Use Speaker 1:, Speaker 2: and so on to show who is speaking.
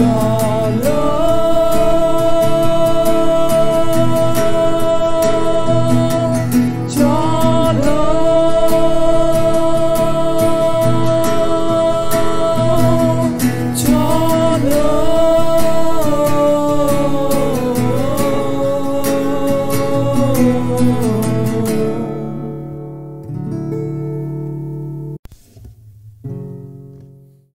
Speaker 1: song.